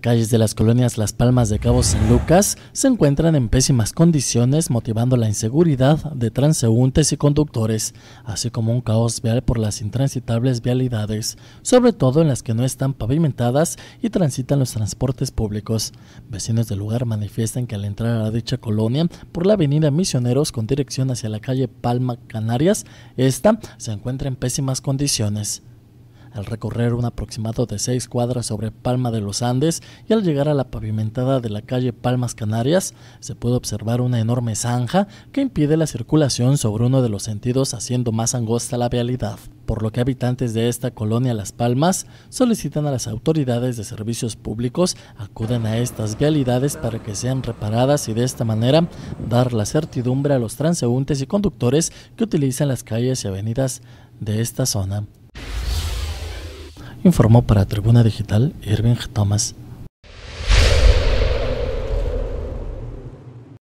Calles de las colonias Las Palmas de Cabo San Lucas se encuentran en pésimas condiciones, motivando la inseguridad de transeúntes y conductores, así como un caos vial por las intransitables vialidades, sobre todo en las que no están pavimentadas y transitan los transportes públicos. Vecinos del lugar manifiestan que al entrar a dicha colonia por la avenida Misioneros con dirección hacia la calle Palma Canarias, esta se encuentra en pésimas condiciones. Al recorrer un aproximado de seis cuadras sobre Palma de los Andes y al llegar a la pavimentada de la calle Palmas Canarias, se puede observar una enorme zanja que impide la circulación sobre uno de los sentidos haciendo más angosta la vialidad por lo que habitantes de esta colonia Las Palmas solicitan a las autoridades de servicios públicos acuden a estas vialidades para que sean reparadas y de esta manera dar la certidumbre a los transeúntes y conductores que utilizan las calles y avenidas de esta zona informó para Tribuna Digital Irving Thomas.